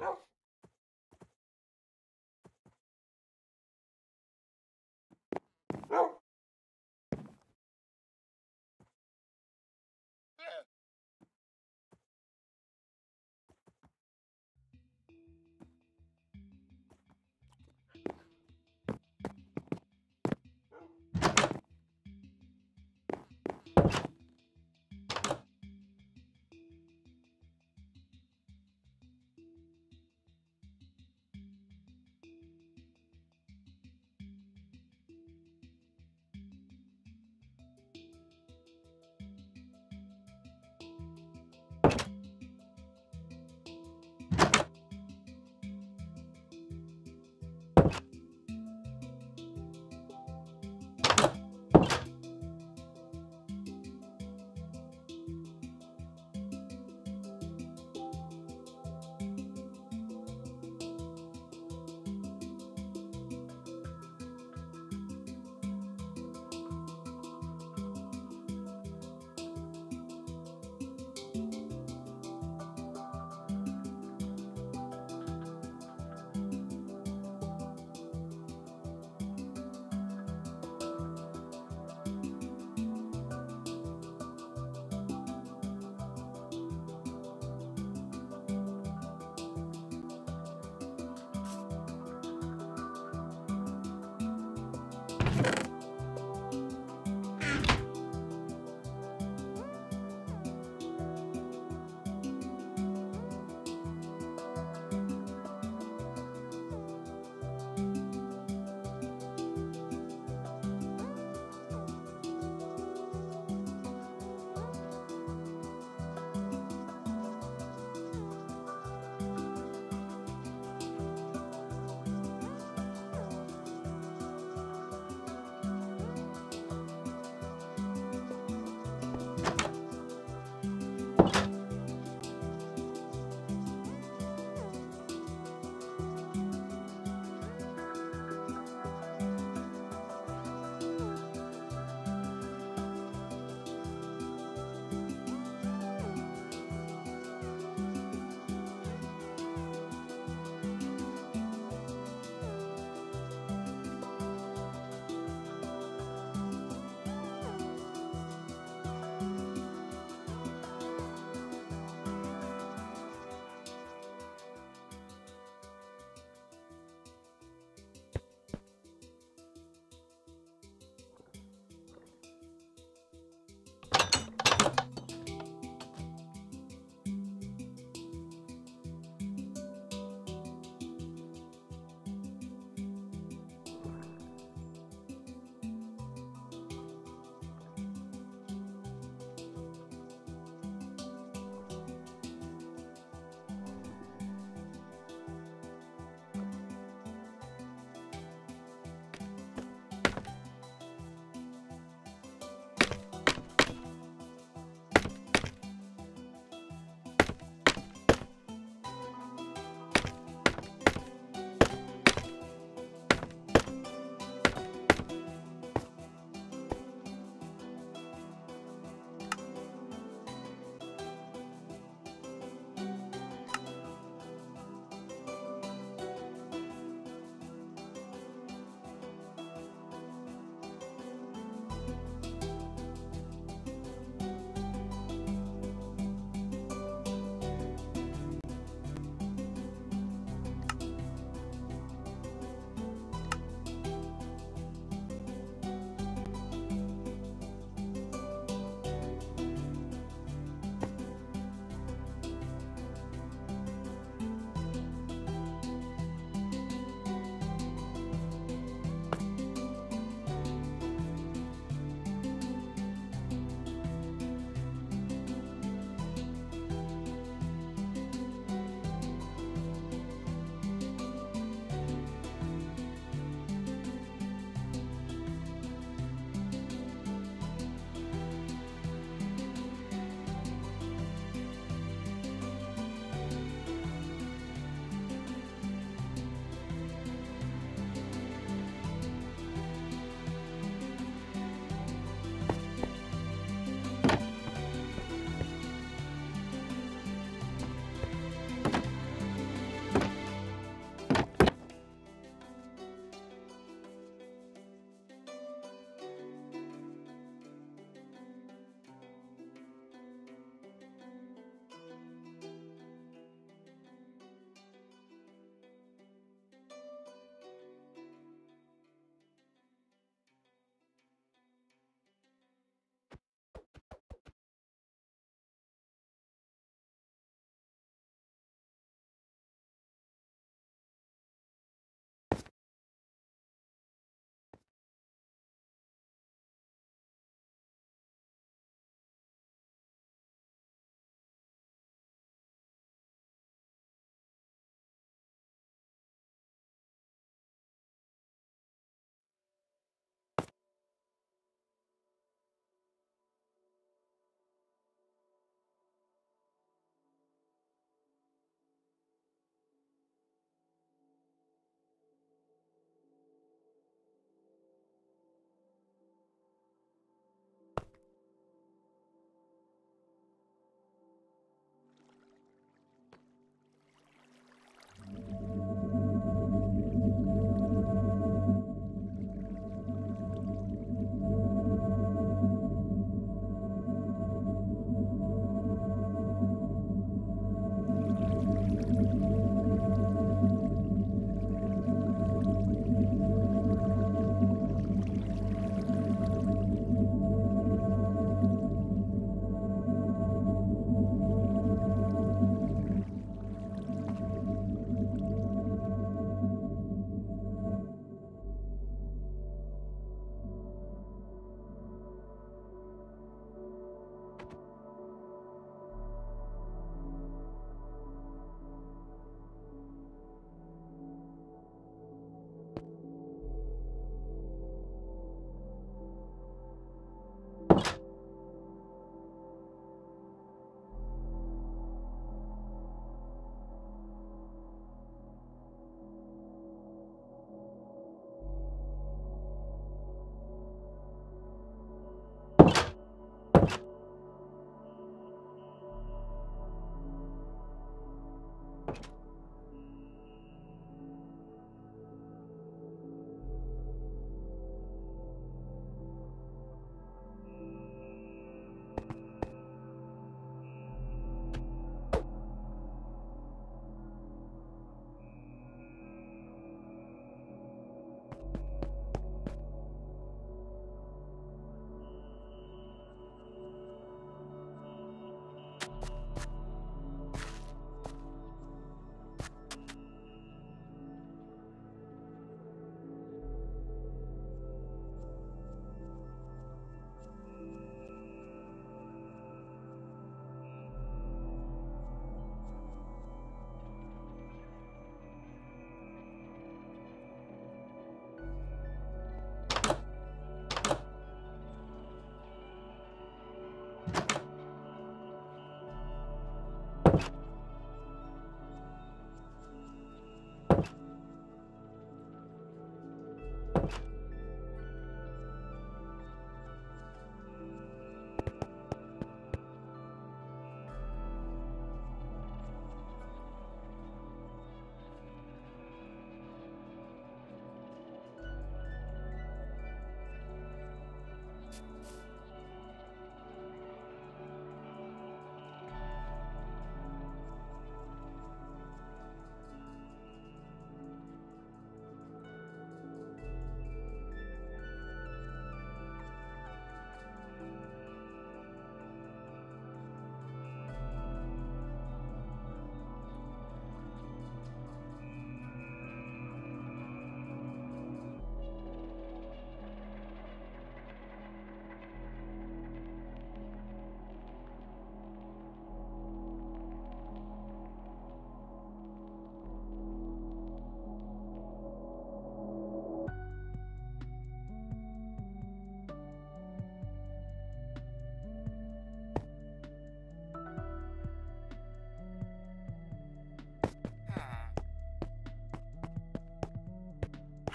Oh.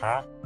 啊。